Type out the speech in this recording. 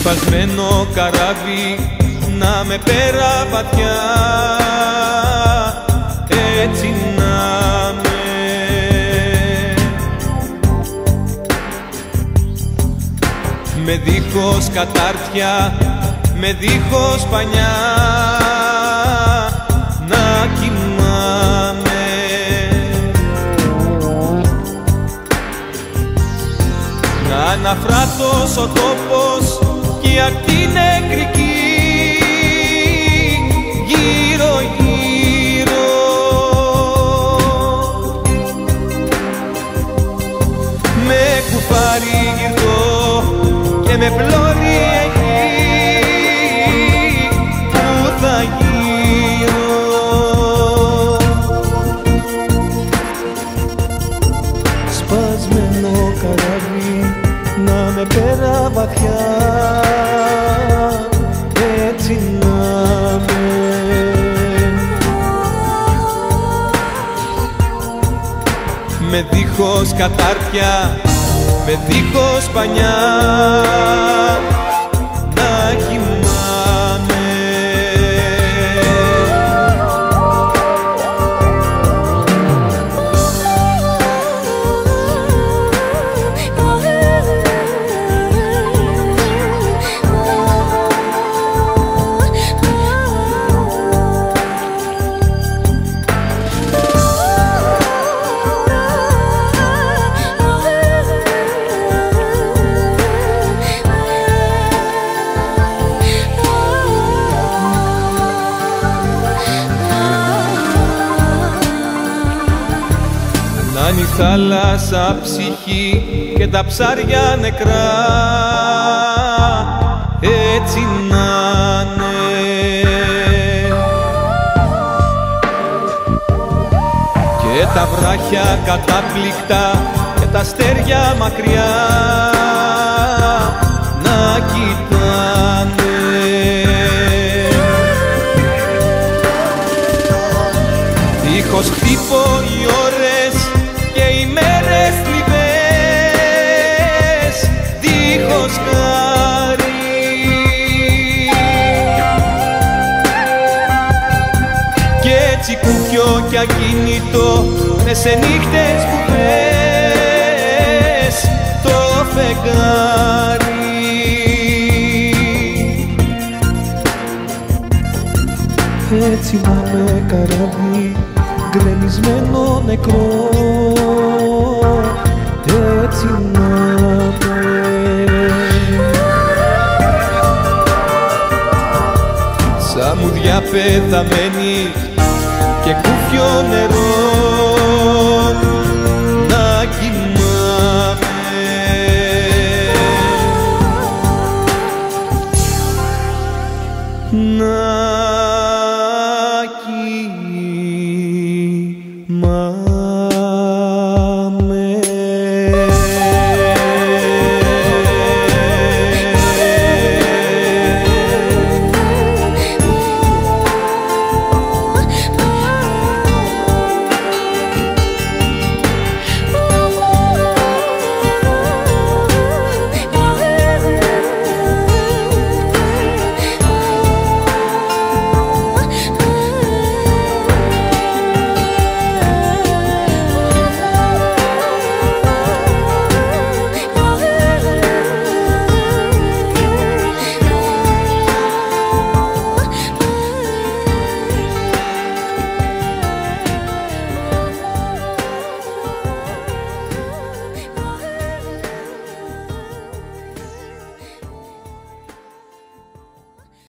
σπασμένο καράβι να με πέρα βαθιά. Έτσι να με με δίχως κατάρτια με δίχως πανιά να κοιμάμαι. Να αναφράτως ο τόπος και η ακτή νεκρική γύρω γύρω. Με κουφάρι γυρτό και με πλώρη εκεί που θα γύρω. Σπασμένο καράβι να με πέρα βαθιά με δίχως κατάρτια, με δίχως πανιά Να είναι η θάλασσα ψυχή και τα ψάρια νεκρά. Έτσι να είναι. Και τα βράχια κατάπληκτα και τα αστέρια μακριά να κοιτάνε. Δίχως χτύπω οι ώρες έτσι κουκιό κι ακίνητο μες σε νύχτες που πες το φεγγάρι. Έτσι να με καράβι γκρεμισμένο νεκρό. Έτσι να με Σαν μουδιά πεθαμένη και κούφιο νερό